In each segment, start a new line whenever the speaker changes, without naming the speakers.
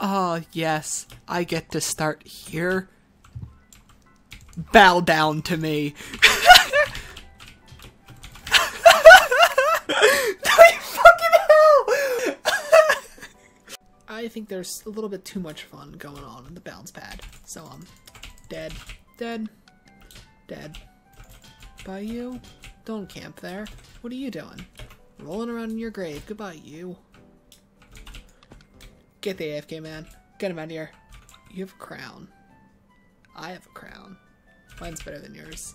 Ah, yes, I get to start here. Bow down to me. I think there's a little bit too much fun going on in the bounce pad. So, um, dead, dead, dead. By you? Don't camp there. What are you doing? Rolling around in your grave. Goodbye, you. Get the AFK man. Get him out of here. You have a crown. I have a crown. Mine's better than yours.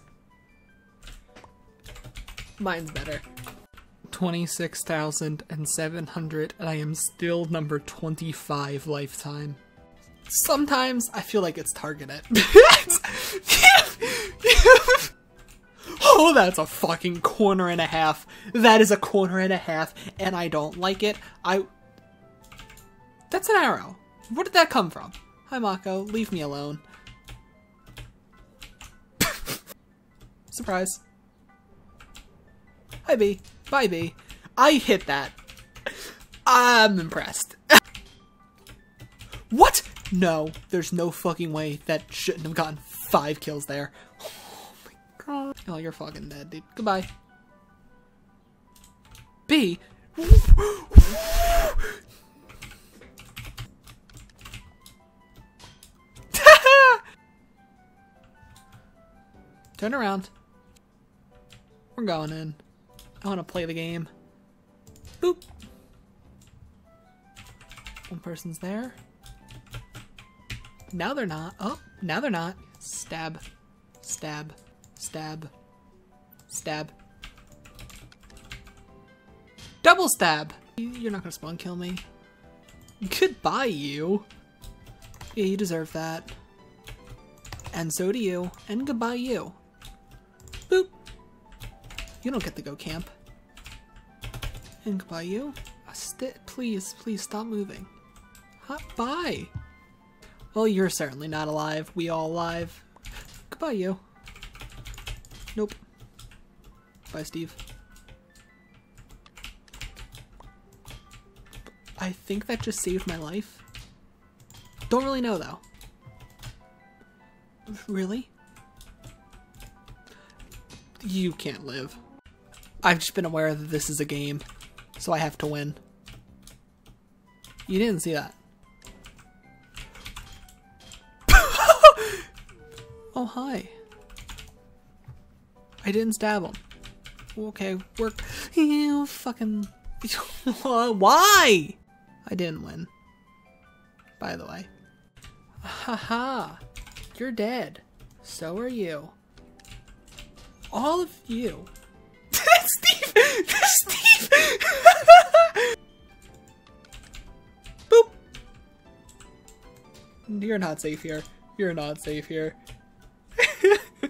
Mine's better. 26,700 and I am still number 25 lifetime. Sometimes I feel like it's targeted. oh, that's a fucking corner and a half. That is a corner and a half and I don't like it. I... That's an arrow. Where did that come from? Hi, Mako. Leave me alone. Surprise. Hi, B. Bye, B. I hit that. I'm impressed. what? No, there's no fucking way that shouldn't have gotten five kills there. Oh my god. Oh, you're fucking dead, dude. Goodbye. B. Turn around. We're going in. I want to play the game. Boop. One person's there. Now they're not. Oh, now they're not. Stab. Stab. Stab. Stab. Double stab! You're not gonna spawn kill me. Goodbye, you. Yeah, you deserve that. And so do you. And goodbye, you. You don't get to go camp. And goodbye, you. Please, please stop moving. Hot bye. Well, you're certainly not alive. We all alive. Goodbye, you. Nope. Bye, Steve. I think that just saved my life. Don't really know, though. Really? You can't live. I've just been aware that this is a game, so I have to win. You didn't see that. oh, hi. I didn't stab him. Okay, work. You fucking. Why? I didn't win. By the way. Haha. You're dead. So are you. All of you. Boop! You're not safe here. You're not safe here.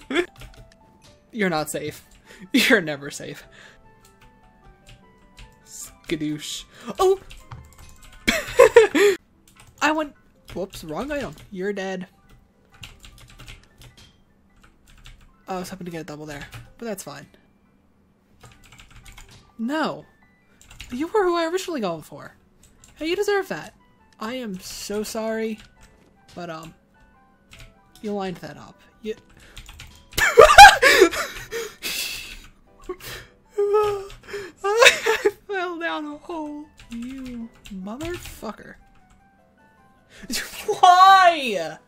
You're not safe. You're never safe. Skadoosh. Oh! I went. Whoops, wrong item. You're dead. I was hoping to get a double there, but that's fine. No. You were who I originally going for. Hey, you deserve that. I am so sorry, but, um, you lined that up. You... I fell down a hole. You motherfucker. Why?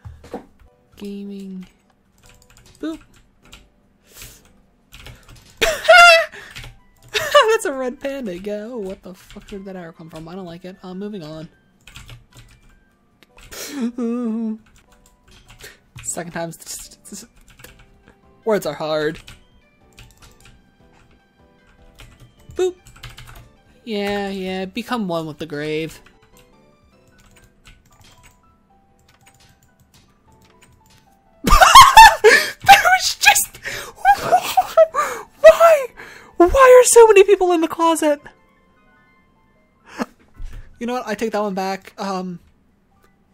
Red panda. Go. What the fuck did that arrow come from? I don't like it. I'm moving on. Second time. Words are hard. Boop. Yeah, yeah. Become one with the grave. People in the closet? You know what? I take that one back. Um,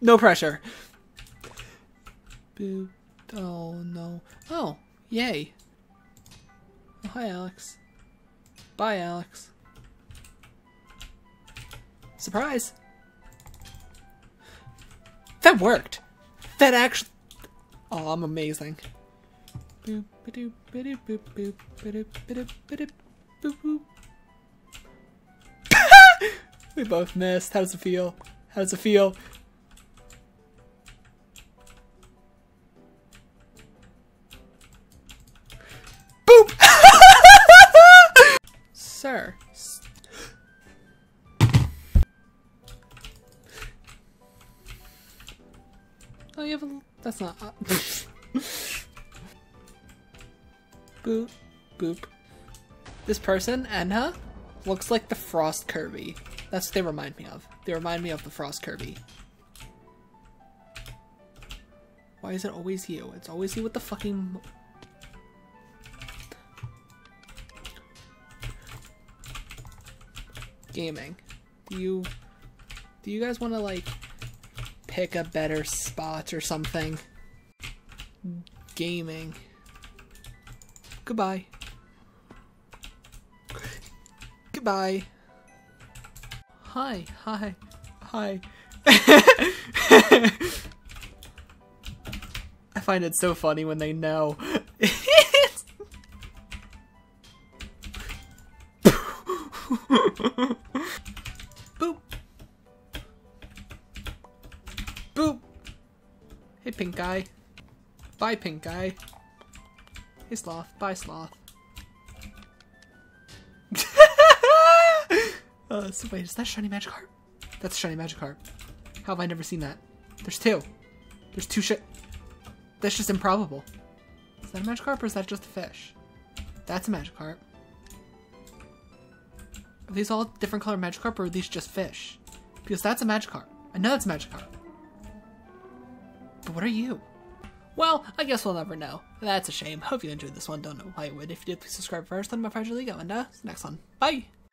no pressure. Oh, no. Oh, yay. Oh, hi, Alex. Bye, Alex. Surprise. That worked. That actually. Oh, I'm amazing. Boop, boop, boop, boop, boop. We both missed. How does it feel? How does it feel? Boop! Sir. Oh, you have a. That's not. boop. Boop. This person, Enha, looks like the Frost Kirby. That's what they remind me of. They remind me of the Frost Kirby. Why is it always you? It's always you with the fucking. Gaming. You. Do you guys want to, like, pick a better spot or something? Gaming. Goodbye. Goodbye. Hi, hi, hi. I find it so funny when they know. Boop. Boop. Hey, pink guy. Bye, pink guy. Hey, sloth. Bye, sloth. Uh, so wait, is that shiny Magikarp? That's a shiny Magikarp. How have I never seen that? There's two. There's two shit. That's just improbable. Is that a Magikarp or is that just a fish? That's a Magikarp. Are these all different color Magikarp or are these just fish? Because that's a Magikarp. I know that's a Magikarp. But what are you? Well, I guess we'll never know. That's a shame. Hope you enjoyed this one. Don't know why you would. If you did, please subscribe first. And my friends, Ligo. And uh, next one. Bye!